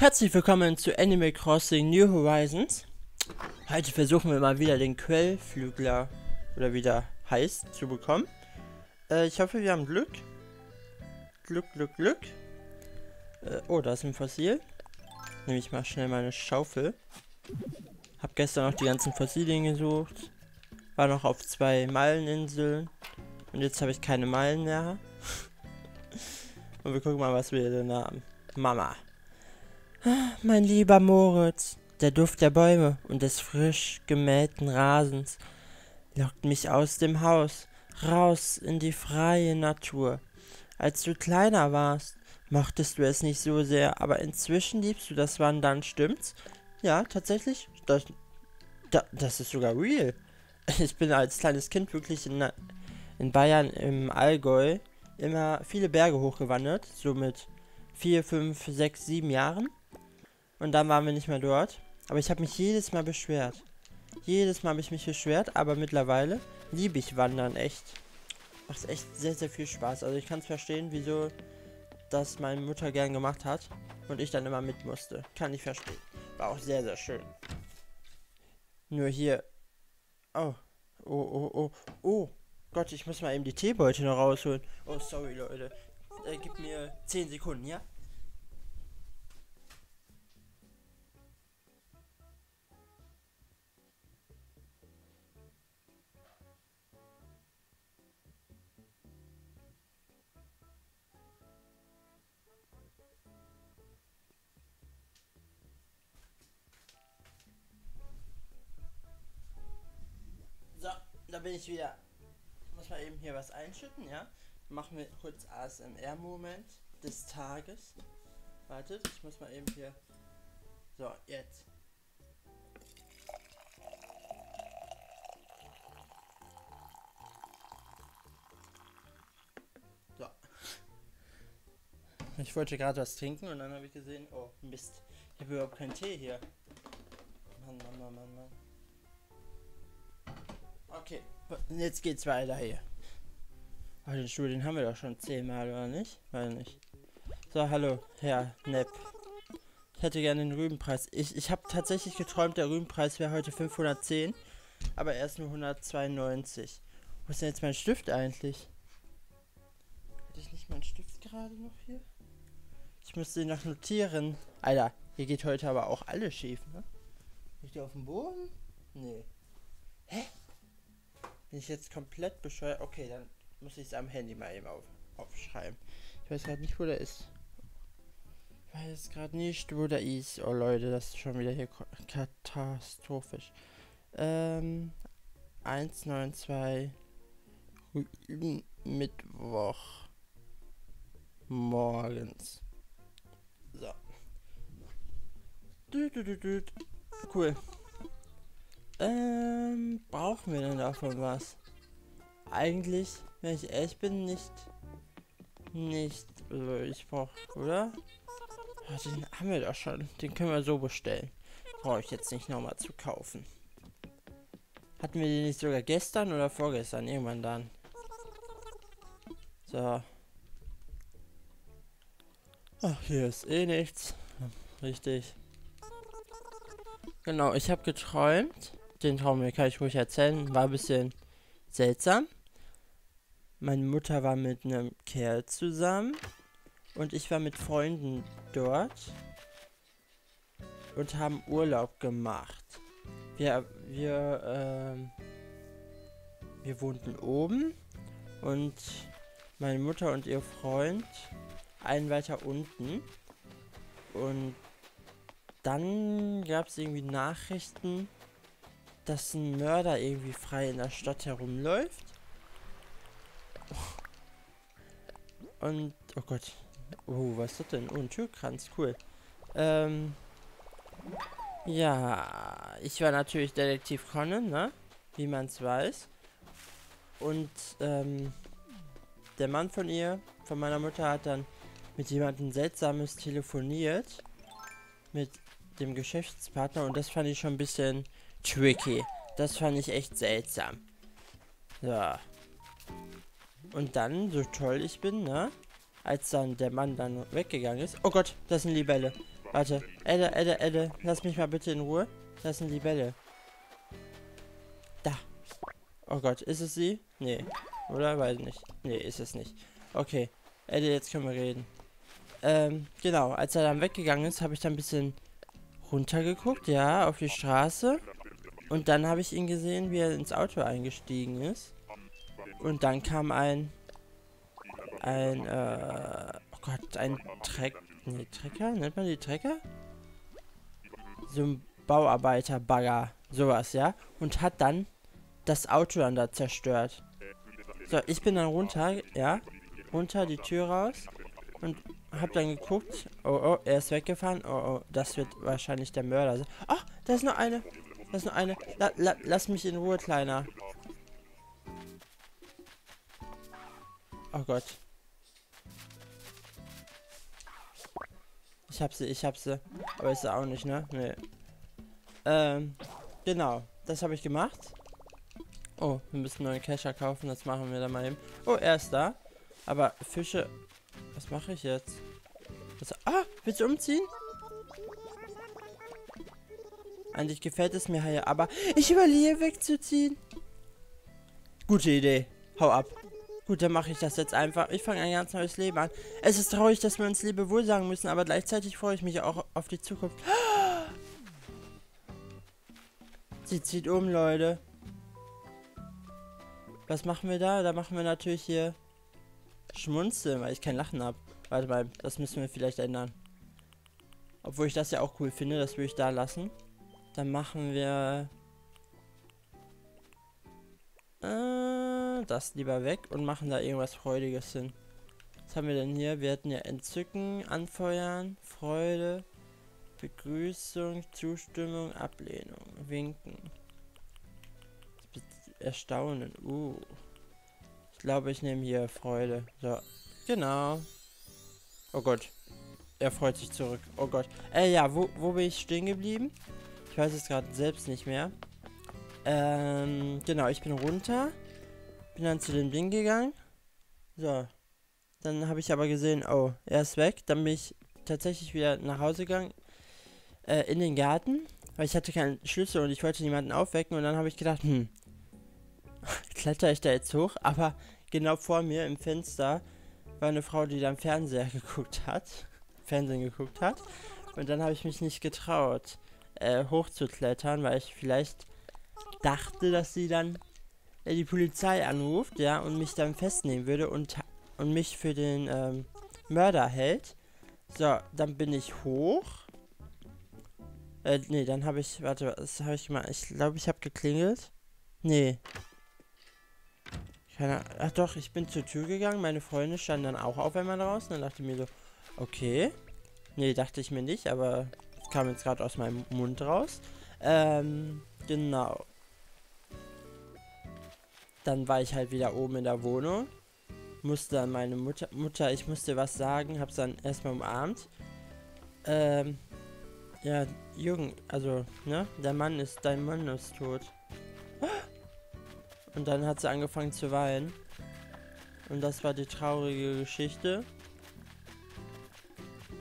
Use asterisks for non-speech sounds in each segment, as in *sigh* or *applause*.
Herzlich willkommen zu Animal Crossing New Horizons. Heute versuchen wir mal wieder den Quellflügler, oder wie der heißt, zu bekommen. Äh, ich hoffe, wir haben Glück. Glück, Glück, Glück. Äh, oh, da ist ein Fossil. Nehme ich mal schnell meine Schaufel. Hab gestern noch die ganzen Fossilien gesucht. War noch auf zwei Meileninseln. Und jetzt habe ich keine Meilen mehr. *laughs* Und wir gucken mal, was wir denn haben. Mama. Mein lieber Moritz, der Duft der Bäume und des frisch gemähten Rasens lockt mich aus dem Haus, raus in die freie Natur. Als du kleiner warst, mochtest du es nicht so sehr, aber inzwischen liebst du das Wandern, stimmt's? Ja, tatsächlich, das, das, ist sogar real. *laughs* Ich bin als kleines Kind wirklich in, in Bayern im Allgäu immer viele Berge hochgewandert, so mit 4, 5, 6, 7 Jahren. Und dann waren wir nicht mehr dort. Aber ich habe mich jedes Mal beschwert. Jedes Mal habe ich mich beschwert, aber mittlerweile liebe ich Wandern echt. Macht echt sehr, sehr viel Spaß. Also ich kann es verstehen, wieso das meine Mutter gern gemacht hat und ich dann immer mit musste. Kann ich verstehen. War auch sehr, sehr schön. Nur hier. Oh. Oh, oh, oh. Oh. Gott, ich muss mal eben die Teebeute noch rausholen. Oh, sorry, Leute. Äh, gib mir 10 Sekunden, ja? Da bin ich wieder. Muss mal eben hier was einschütten, ja? Machen wir kurz ASMR-Moment des Tages. Wartet, ich muss mal eben hier. So, jetzt. So. Ich wollte gerade was trinken und dann habe ich gesehen, oh Mist, ich habe überhaupt keinen Tee hier. Mann, Mann, Mann, Mann, Mann. Okay, jetzt geht's weiter hier. Ach, den Stuhl, den haben wir doch schon zehnmal, oder nicht? Weiß nicht. So, hallo, Herr Nepp. Ich hätte gerne den Rübenpreis. Ich, ich habe tatsächlich geträumt, der Rübenpreis wäre heute 510, aber erst nur 192. Wo ist denn jetzt mein Stift eigentlich? Hatte ich nicht meinen Stift gerade noch hier? Ich müsste ihn noch notieren. Alter, hier geht heute aber auch alles schief, ne? Liegt der auf dem Boden? Nee. Hä? Bin ich jetzt komplett bescheuert? Okay, dann muss ich es am Handy mal eben auf, aufschreiben. Ich weiß gerade nicht, wo der ist. Ich weiß gerade nicht, wo der ist. Oh Leute, das ist schon wieder hier katastrophisch. Ähm, 192 Mittwoch morgens. So. Du, du, du, du. Cool. Brauchen wir denn davon was? Eigentlich, wenn ich ehrlich bin, nicht. Nicht. Also ich brauche, oder? Ja, den haben wir doch schon. Den können wir so bestellen. Brauche ich jetzt nicht nochmal zu kaufen. Hatten wir den nicht sogar gestern oder vorgestern? Irgendwann dann. So. Ach, hier ist eh nichts. Richtig. Genau, ich habe geträumt den Traum kann ich ruhig erzählen. War ein bisschen seltsam. Meine Mutter war mit einem Kerl zusammen und ich war mit Freunden dort und haben Urlaub gemacht. Wir, wir, ähm, wir wohnten oben und meine Mutter und ihr Freund einen weiter unten. Und dann gab es irgendwie Nachrichten, dass ein Mörder irgendwie frei in der Stadt herumläuft. Und, oh Gott. Oh, was ist das denn? Oh, ein Türkranz, cool. Ähm, ja, ich war natürlich Detektiv Conan, ne? Wie man es weiß. Und, ähm, der Mann von ihr, von meiner Mutter, hat dann mit jemandem Seltsames telefoniert. Mit dem Geschäftspartner und das fand ich schon ein bisschen tricky. Das fand ich echt seltsam. So. Und dann, so toll ich bin, ne? Als dann der Mann dann weggegangen ist. Oh Gott, das eine Libelle. Warte. Edde, Edde, Edde. Lass mich mal bitte in Ruhe. Das sind die Bälle. Da. Oh Gott, ist es sie? Nee. Oder? Weiß nicht. Nee, ist es nicht. Okay. Edde, jetzt können wir reden. Ähm, genau. Als er dann weggegangen ist, habe ich dann ein bisschen runtergeguckt, ja, auf die Straße. Und dann habe ich ihn gesehen, wie er ins Auto eingestiegen ist. Und dann kam ein... Ein, äh... Oh Gott, ein Treck... Nee, Trecker? Nennt man die Trecker? So ein Bauarbeiter-Bagger. Sowas, ja? Und hat dann das Auto dann da zerstört. So, ich bin dann runter, ja? Runter, die Tür raus. Und hab dann geguckt. Oh, oh, er ist weggefahren. Oh, oh, das wird wahrscheinlich der Mörder sein. Ach, da ist noch eine. Da ist noch eine. La, la, lass mich in Ruhe, Kleiner. Oh Gott. Ich hab sie, ich hab sie. Aber ist sie auch nicht, ne? Nee. Ähm, genau. Das habe ich gemacht. Oh, wir müssen neue Kescher kaufen. Das machen wir dann mal eben. Oh, er ist da. Aber Fische... Was mache ich jetzt? Was, ah, willst du umziehen? Eigentlich gefällt es mir hier, aber ich überlege wegzuziehen. Gute Idee. Hau ab. Gut, dann mache ich das jetzt einfach. Ich fange ein ganz neues Leben an. Es ist traurig, dass wir uns Lebewohl sagen müssen, aber gleichzeitig freue ich mich auch auf die Zukunft. Sie zieht um, Leute. Was machen wir da? Da machen wir natürlich hier Schmunzeln, weil ich kein Lachen habe. Warte mal, das müssen wir vielleicht ändern. Obwohl ich das ja auch cool finde, das würde ich da lassen. Dann machen wir äh, das lieber weg und machen da irgendwas Freudiges hin. Was haben wir denn hier? Wir hatten ja Entzücken, Anfeuern, Freude, Begrüßung, Zustimmung, Ablehnung, Winken. Erstaunen. Uh. Ich glaube, ich nehme hier Freude. So. Genau. Oh Gott. Er freut sich zurück. Oh Gott. Äh, ja, wo, wo bin ich stehen geblieben? Ich weiß es gerade selbst nicht mehr. Ähm, genau, ich bin runter. Bin dann zu dem Ding gegangen. So. Dann habe ich aber gesehen, oh, er ist weg. Dann bin ich tatsächlich wieder nach Hause gegangen. Äh, in den Garten. Weil ich hatte keinen Schlüssel und ich wollte niemanden aufwecken. Und dann habe ich gedacht, hm, *laughs* kletter ich da jetzt hoch? Aber genau vor mir im Fenster war eine Frau, die dann Fernseher *laughs* geguckt hat. Fernsehen geguckt hat. Und dann habe ich mich nicht getraut, äh, hochzuklettern, weil ich vielleicht dachte, dass sie dann äh, die Polizei anruft, ja, und mich dann festnehmen würde und, und mich für den ähm, Mörder hält. So, dann bin ich hoch. Äh, nee, dann habe ich, warte, was habe ich gemacht? Ich glaube, ich habe geklingelt. Nee, keine Ach doch, ich bin zur Tür gegangen. Meine Freunde standen dann auch auf einmal draußen. Dann dachte ich mir so, okay. Nee, dachte ich mir nicht, aber kam jetzt gerade aus meinem Mund raus. Ähm, genau. Dann war ich halt wieder oben in der Wohnung. Musste dann meine Mutter, Mutter, ich musste was sagen, hab's dann erstmal umarmt. Ähm, ja, Jürgen, also, ne, der Mann ist, dein Mann ist tot. Und dann hat sie angefangen zu weinen. Und das war die traurige Geschichte.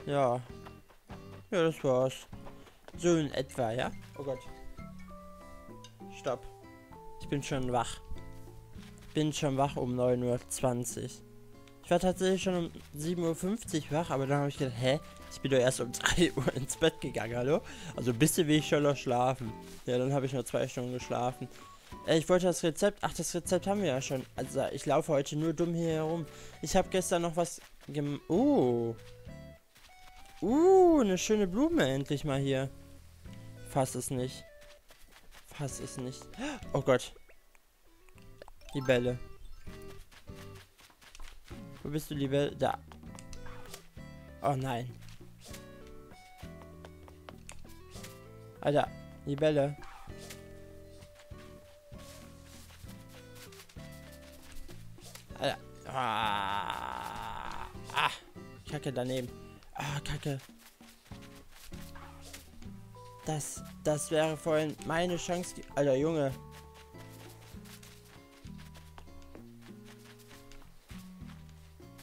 Ja. Ja, das war's. So in etwa, ja? Oh Gott. Stopp. Ich bin schon wach. Bin schon wach um 9.20 Uhr. Ich war tatsächlich schon um 7.50 Uhr wach, aber dann habe ich gedacht, hä? Ich bin doch erst um *laughs* 3 Uhr ins Bett gegangen, hallo? Also ein bisschen will ich schon noch schlafen. Ja, dann habe ich noch zwei Stunden geschlafen. Äh, ich wollte das Rezept. Ach, das Rezept haben wir ja schon. Also, ich laufe heute nur dumm hier herum. Ich habe gestern noch was gem... Oh. Uh, eine schöne Blume endlich mal hier. Fass es nicht. Fass es nicht. Oh Gott. Die Bälle. Wo bist du, die? Da. Oh nein. Alter, die Bälle. Alter. Ah, ah, Kacke daneben. Ah, kacke. Das, das wäre vorhin meine Chance. Alter, Junge.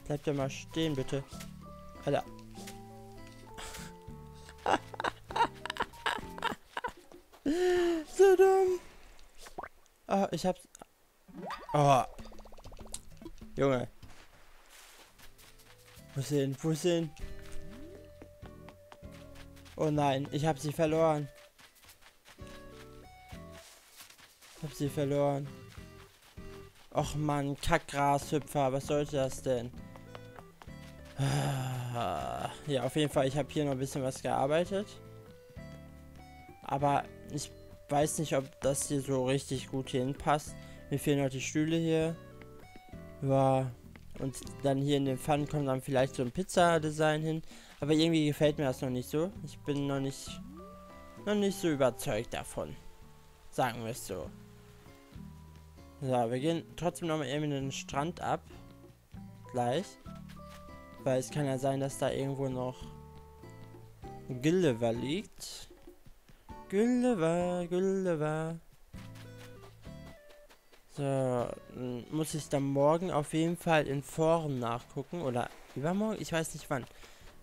Bleibt ja mal stehen, bitte. Alter. so dumm. Ah, ich hab's. Oh. Junge. Wo ist er? Wo ist er? Oh nein, ich hab sie verloren. Ich hab sie verloren. Och man, Kackgrashüpfer, was sollte das denn? *sighs* Ja, auf jeden Fall, ich habe hier noch ein bisschen was gearbeitet. Aber ich weiß nicht, ob das hier so richtig gut hinpasst. Mir fehlen noch die Stühle hier. Ja. Und dann hier in den Pfannen kommt dann vielleicht so ein Pizza-Design hin. Aber irgendwie gefällt mir das noch nicht so. Ich bin noch nicht, noch nicht so überzeugt davon. Sagen wir es so. So, wir gehen trotzdem noch mal eben in den Strand ab. Gleich. Weil es kann ja sein, dass da irgendwo noch Gulliver liegt. Gulliver, Gulliver. So, muss ich dann morgen auf jeden Fall in Foren nachgucken. Oder übermorgen? Ich weiß nicht wann.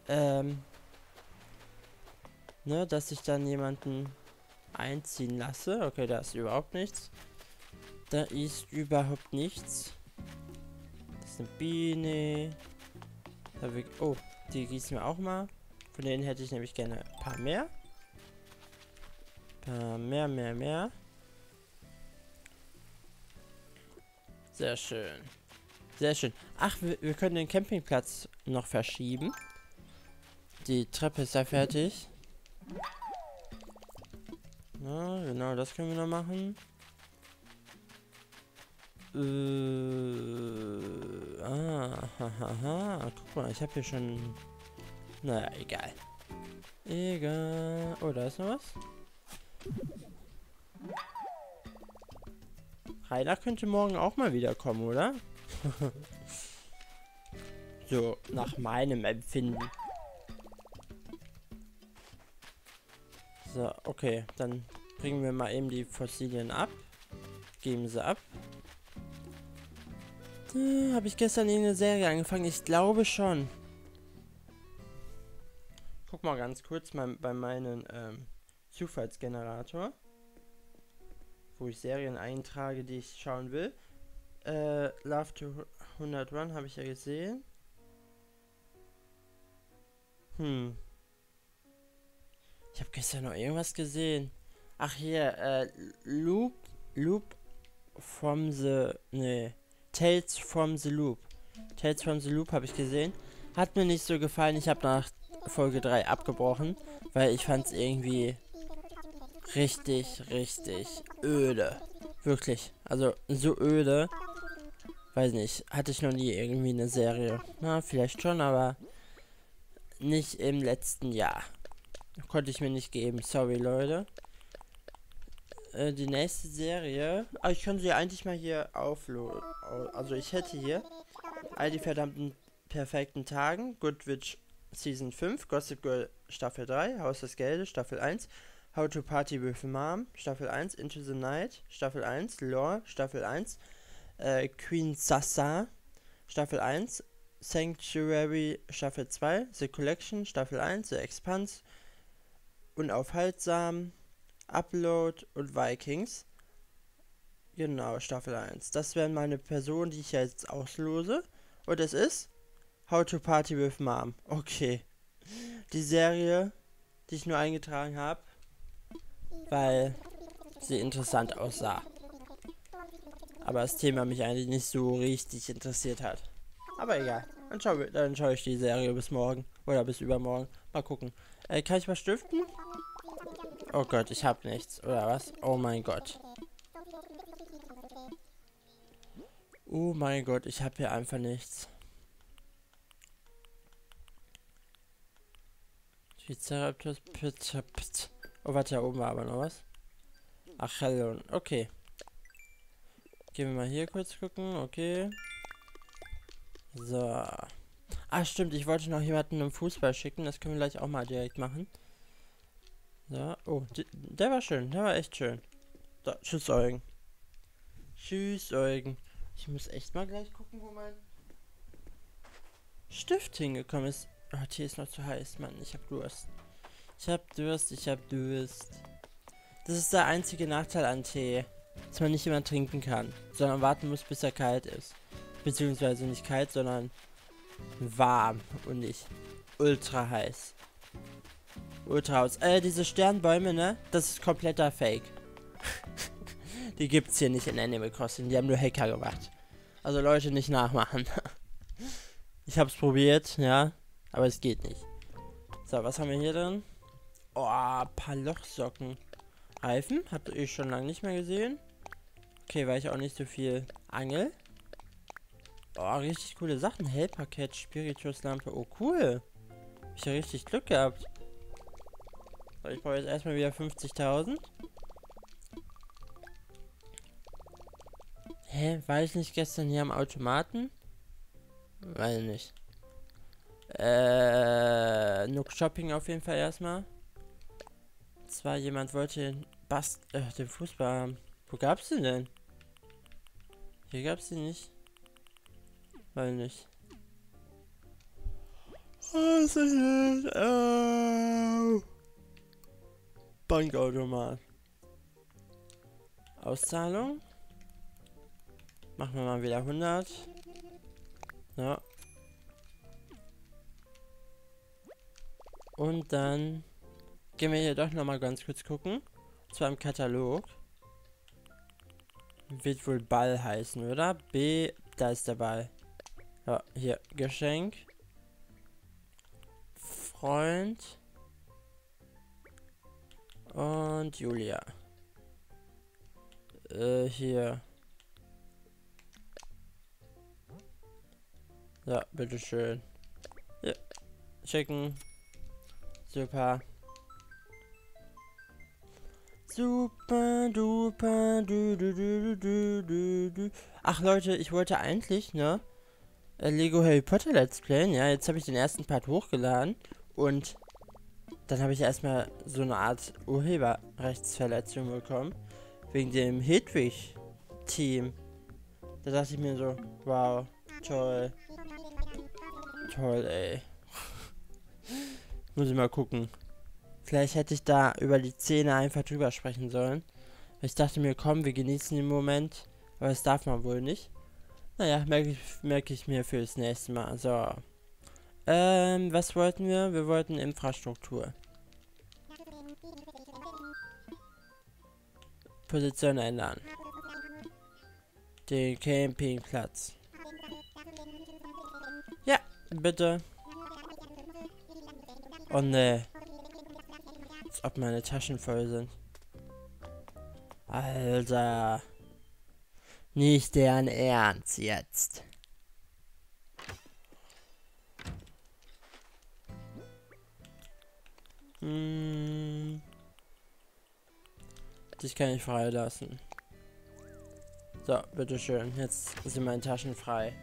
Ähm. Ne, dass ich dann jemanden einziehen lasse. Okay, da ist überhaupt nichts. Da ist überhaupt nichts. Das ist eine Biene. Oh, die gießen wir auch mal. Von denen hätte ich nämlich gerne ein paar mehr. Ein paar mehr, mehr, mehr. Sehr schön. Sehr schön. Ach, wir, wir können den Campingplatz noch verschieben. Die Treppe ist ja fertig. Na, genau, das können wir noch machen. Äh, ah, hahaha. Guck mal, ich habe hier schon... Naja, egal. Egal. Oh, da ist noch was. Rainer könnte morgen auch mal wiederkommen, oder? *laughs* so, nach meinem Empfinden. So, okay. Dann bringen wir mal eben die Fossilien ab. Geben sie ab. Äh, Habe ich gestern eine Serie angefangen? Ich glaube schon. Guck mal ganz kurz mal bei meinem ähm, Zufallsgenerator wo ich Serien eintrage, die ich schauen will. Äh, Love to 101 habe ich ja gesehen. Hm. Ich habe gestern noch irgendwas gesehen. Ach hier, äh, Loop, Loop from the, nee, Tales from the Loop. Tales from the Loop habe ich gesehen. Hat mir nicht so gefallen. Ich habe nach Folge 3 abgebrochen, weil ich fand es irgendwie richtig, richtig öde. Wirklich. Also so öde. Weiß nicht. Hatte ich noch nie irgendwie eine Serie. Na, vielleicht schon, aber nicht im letzten Jahr. Konnte ich mir nicht geben. Sorry, Leute. Äh, die nächste Serie. Ah, ich könnte sie eigentlich mal hier aufladen. Also ich hätte hier all die verdammten perfekten Tagen. Good Witch Season 5, Gossip Girl Staffel 3, Haus des Geldes Staffel 1, How to Party with Mom, Staffel 1, Into the Night, Staffel 1, Lore, Staffel 1, äh, Queen Sassa, Staffel 1, Sanctuary, Staffel 2, The Collection, Staffel 1, The Expanse, Unaufhaltsam, Upload und Vikings. Genau, Staffel 1. Das wären meine Personen, die ich jetzt auslose. Und es ist How to Party with Mom. Okay. Die Serie, die ich nur eingetragen habe, weil sie interessant aussah. Aber das Thema mich eigentlich nicht so richtig interessiert hat. Aber egal. Dann schaue, dann schaue ich die Serie bis morgen. Oder bis übermorgen. Mal gucken. Äh, kann ich mal stiften? Oh Gott, ich habe nichts. Oder was? Oh mein Gott. Oh mein Gott, ich habe hier einfach nichts. Triceratops, Pizza, Pizza. Oh, warte, da oben war aber noch was. Ach, hallo. Okay. Gehen wir mal hier kurz gucken. Okay. So. Ah, stimmt. Ich wollte noch jemanden im Fußball schicken. Das können wir gleich auch mal direkt machen. So. Oh, der war schön. Der war echt schön. So, tschüss, Eugen. Tschüss, Eugen. Ich muss echt mal gleich gucken, wo mein Stift hingekommen ist. Oh, hier ist noch zu heiß, Mann. Ich hab Durst. Ich hab Durst, ich hab Durst. Das ist der einzige Nachteil an Tee. dass man nicht immer trinken kann, sondern warten muss, bis er kalt ist. Beziehungsweise nicht kalt, sondern warm und nicht ultra heiß. Ultra aus. Äh, diese Sternbäume, ne? Das ist kompletter Fake. *laughs* die gibt's hier nicht in Animal Crossing. Die haben nur Hacker gemacht. Also Leute nicht nachmachen. *laughs* ich hab's probiert, ja. Aber es geht nicht. So, was haben wir hier drin? Oh, paar Lochsocken. Reifen? Habt ihr schon lange nicht mehr gesehen? Okay, weil ich auch nicht so viel angel. Oh, richtig coole Sachen. Hellpaket, Spirituslampe. Oh, cool. Hab ich ja richtig Glück gehabt. So, ich brauche jetzt erstmal wieder 50.000. Hä? War ich nicht gestern hier am Automaten? Weiß nicht. Äh, Nook Shopping auf jeden Fall erstmal. Zwar jemand wollte den Bast äh, den Fußball haben. Wo gab's den denn? Hier gab's den nicht. Weil nicht. Was ist das? Oh. Bankautomat. Auszahlung. Machen wir mal wieder 100. Ja. Und dann gehen wir hier doch noch mal ganz kurz gucken. Und zwar im Katalog. Wird wohl Ball heißen, oder? B, da ist der Ball. Ja, hier, Geschenk. Freund. Und Julia. Äh, hier. Ja, bitteschön. Ja, checken. Super. Super duper du du du du du du. Ach Leute, ich wollte eigentlich, ne? Äh, Lego Harry Potter Let's Play. Ja, jetzt habe ich den ersten Part hochgeladen und dann habe ich erstmal so eine Art Urheberrechtsverletzung bekommen. Wegen dem Hedwig-Team. Da dachte ich mir so, wow, toll. Toll, ey. *laughs* Muss ich mal gucken. Vielleicht hätte ich da über die Szene einfach drüber sprechen sollen. Ich dachte mir, komm, wir genießen den Moment. Aber das darf man wohl nicht. Naja, merke ich, merke ich mir fürs nächste Mal. So. Ähm, was wollten wir? Wir wollten Infrastruktur. Position ändern. Den Campingplatz. Ja, bitte. Oh ne ob meine Taschen voll sind. Alter. Nicht deren Ernst jetzt. Hm. Dich kann ich freilassen. So, bitteschön. Jetzt sind meine Taschen frei.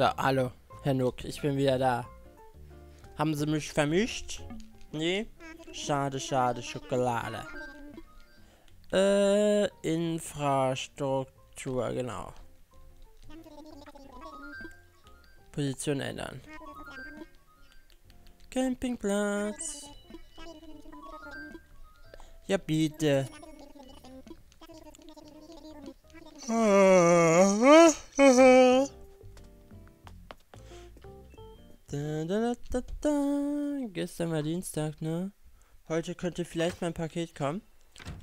So, hallo, Herr Nook, ich bin wieder da. Haben Sie mich vermischt? Nee? Schade, schade, Schokolade. Äh, Infrastruktur, genau. Position ändern. Campingplatz. Ja, bitte. *laughs* Da, da, da, da, Gestern war Dienstag, ne? Heute könnte vielleicht mein Paket kommen.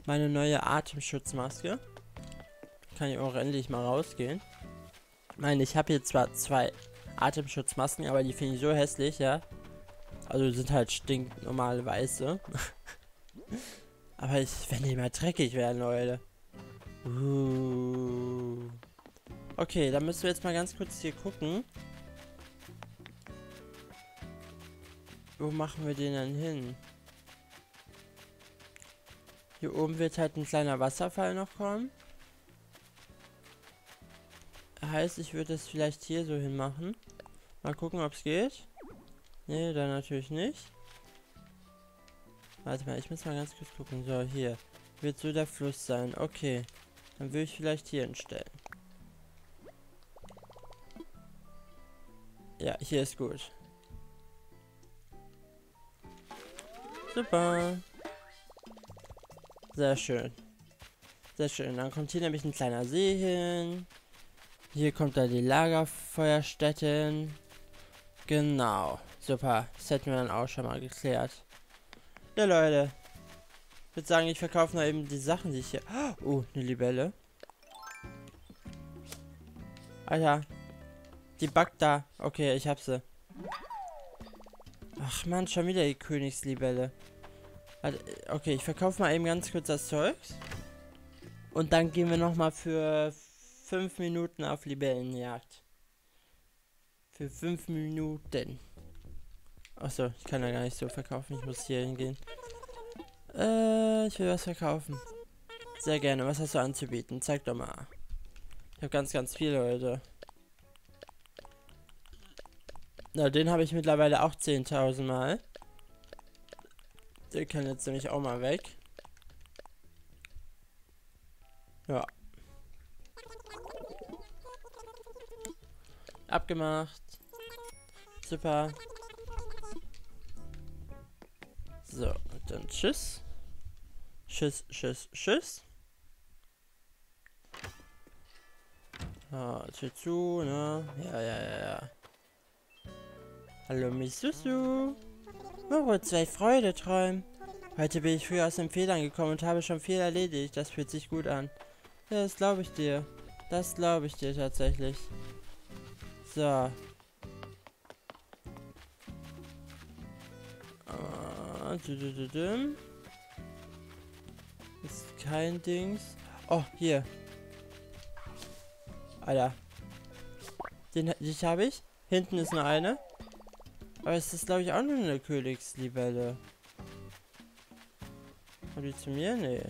Meine neue Atemschutzmaske. Kann ich auch endlich mal rausgehen. Ich meine, ich habe hier zwar zwei Atemschutzmasken, aber die finde ich so hässlich, ja. Also sind halt stinknormale weiße. *laughs* aber ich, wenn die mal dreckig werden, Leute. Uh. Okay, dann müssen wir jetzt mal ganz kurz hier gucken. Wo machen wir den dann hin? Hier oben wird halt ein kleiner Wasserfall noch kommen. Heißt, ich würde es vielleicht hier so hin machen. Mal gucken, ob es geht. Nee, dann natürlich nicht. Warte mal, ich muss mal ganz kurz gucken. So, hier. Wird so der Fluss sein. Okay. Dann würde ich vielleicht hier hinstellen. Ja, hier ist gut. Super. Sehr schön. Sehr schön. Dann kommt hier nämlich ein kleiner See hin. Hier kommt da die Lagerfeuerstätte hin. Genau. Super. Das hätten wir dann auch schon mal geklärt. Ja, Leute. Ich würde sagen, ich verkaufe mal eben die Sachen, die ich hier... Oh, eine Libelle. Alter. Die backt da. Okay, ich hab sie. Ach man, schon wieder die Königslibelle. Okay, ich verkaufe mal eben ganz kurz das Zeugs. Und dann gehen wir nochmal für 5 Minuten auf Libellenjagd. Für 5 Minuten. Achso, ich kann ja gar nicht so verkaufen. Ich muss hier hingehen. Äh, ich will was verkaufen. Sehr gerne. Was hast du anzubieten? Zeig doch mal. Ich habe ganz, ganz viele Leute. Na, den habe ich mittlerweile auch 10.000 Mal. Der kann jetzt nämlich auch mal weg. Ja. Abgemacht. Super. So, dann tschüss. Tschüss, tschüss, tschüss. Ah, Tür zu, ne? Ja, ja, ja, ja. Hallo, Misusu. Moro, zwei Freude träumen. Heute bin ich früh aus dem Fehlern gekommen und habe schon viel erledigt. Das fühlt sich gut an. Ja, das glaube ich dir. Das glaube ich dir tatsächlich. So. Ah, Ist kein Dings. Oh, hier. Alter. Den, den habe ich. Hinten ist noch eine. Aber es ist, glaube ich, auch nur eine Königslibelle. Kommt die zu mir? Nee.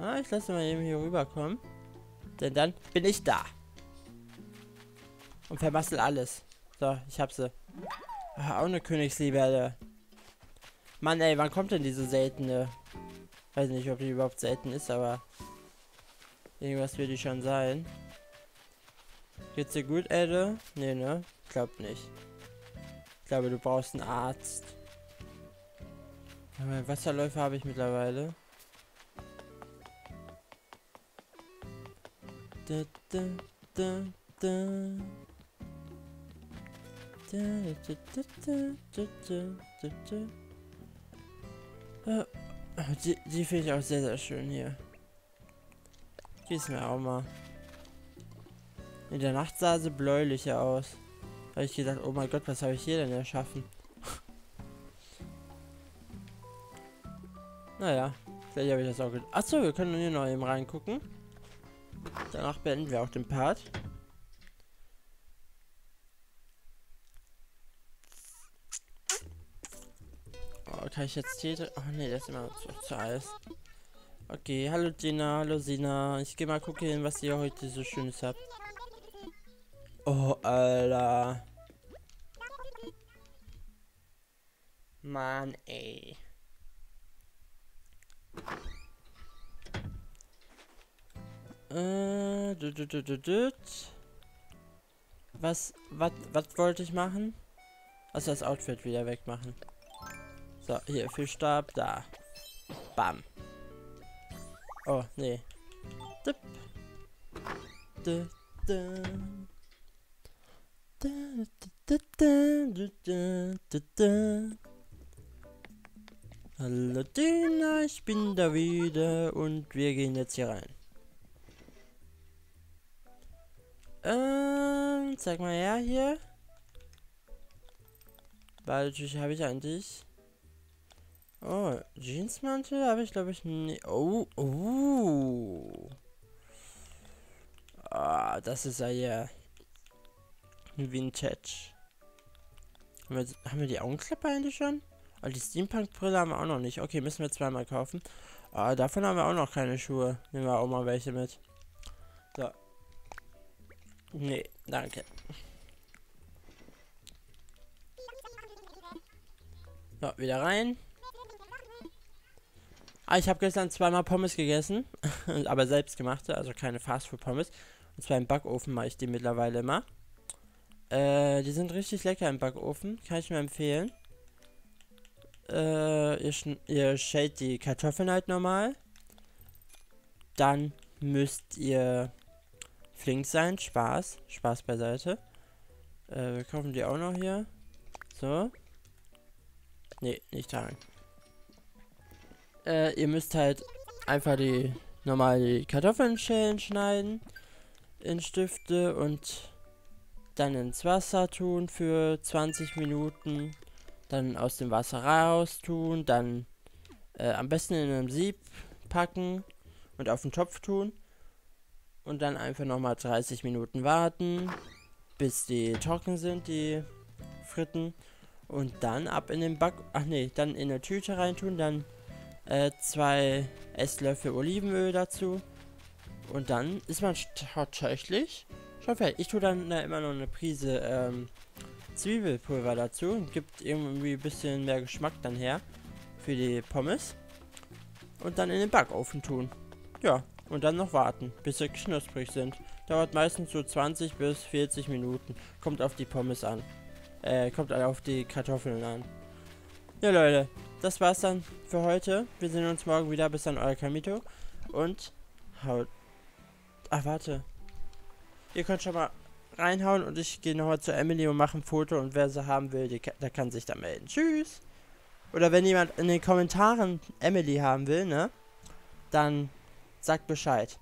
Ah, ich lasse mal eben hier rüberkommen. Denn dann bin ich da. Und vermassel alles. So, ich hab sie. Ah, auch eine Königslibelle. Mann, ey, wann kommt denn diese seltene? Weiß nicht, ob die überhaupt selten ist, aber... Irgendwas wird die schon sein. Geht's dir gut, Ede? Nee, ne? Glaub nicht. Ich glaube, du brauchst einen Arzt. Aber Wasserläufer habe ich mittlerweile. Da, da, da, da. Die, die finde ich auch sehr, sehr schön hier. Die ist mir auch mal. In der Nacht sah sie bläulicher aus. Habe ich gedacht, oh mein Gott, was habe ich hier denn erschaffen? *laughs* naja, vielleicht habe ich das auch gedacht. Achso, wir können hier noch eben reingucken. Danach beenden wir auch den Part. Oh, kann ich jetzt Tee Oh ne, das ist immer zu, zu Eis. Okay, hallo Gina, hallo Sina. Ich gehe mal gucken, was ihr heute so schönes habt. Oh, Alter. Mann, ey. Äh, du, du, du, du, du. Was, was, was wollte ich machen? Also das Outfit wieder wegmachen. So, hier, Fischstab, da. Bam. Oh, nee. Dip. Du, du. Hallo Dina, ich bin da wieder und wir gehen jetzt hier rein. Ähm, zeig mal her hier. Badetücher habe ich eigentlich. Oh, Jeansmantel habe ich glaube ich nicht. Oh, oh. Ah, das ist ja hier. Vintage. Haben wir, haben wir die Augenklappe eigentlich schon? Oh, die Steampunk-Brille haben wir auch noch nicht. Okay, müssen wir zweimal kaufen. Ah, davon haben wir auch noch keine Schuhe. Nehmen wir auch mal welche mit. So. Nee, danke. So, wieder rein. Ah, ich habe gestern zweimal Pommes gegessen. *laughs* aber selbst gemachte, also keine Fastfood-Pommes. Und zwar im Backofen mache ich die mittlerweile immer. Äh, die sind richtig lecker im Backofen. Kann ich mir empfehlen. äh, ihr, ihr schält die Kartoffeln halt normal. Dann müsst ihr flink sein. Spaß. Spaß beiseite. Äh, wir kaufen die auch noch hier. So. Nee, nicht tragen. Äh, ihr müsst halt einfach die normal die Kartoffeln schälen, schneiden in Stifte und dann ins Wasser tun für 20 Minuten. Dann aus dem Wasser raus tun. Dann äh, am besten in einem Sieb packen und auf den Topf tun. Und dann einfach nochmal 30 Minuten warten, bis die trocken sind, die Fritten. Und dann ab in den Back... Ach nee, dann in eine Tüte reintun. Dann äh, zwei Esslöffel Olivenöl dazu. Und dann ist man tatsächlich schon fertig. Ich tue dann äh, immer noch eine Prise ähm, Zwiebelpulver dazu. Gibt irgendwie ein bisschen mehr Geschmack dann her für die Pommes. Und dann in den Backofen tun. Ja, und dann noch warten, bis sie knusprig sind. Dauert meistens so 20 bis 40 Minuten. Kommt auf die Pommes an. Äh, kommt auf die Kartoffeln an. Ja, Leute, das war's dann für heute. Wir sehen uns morgen wieder. Bis dann, euer Kamito. Und haut. Ach, warte. Ihr könnt schon mal reinhauen und ich gehe nochmal zu Emily und mache ein Foto und wer sie haben will, die, der kann sich da melden. Tschüss. Oder wenn jemand in den Kommentaren Emily haben will, ne? Dann sagt Bescheid.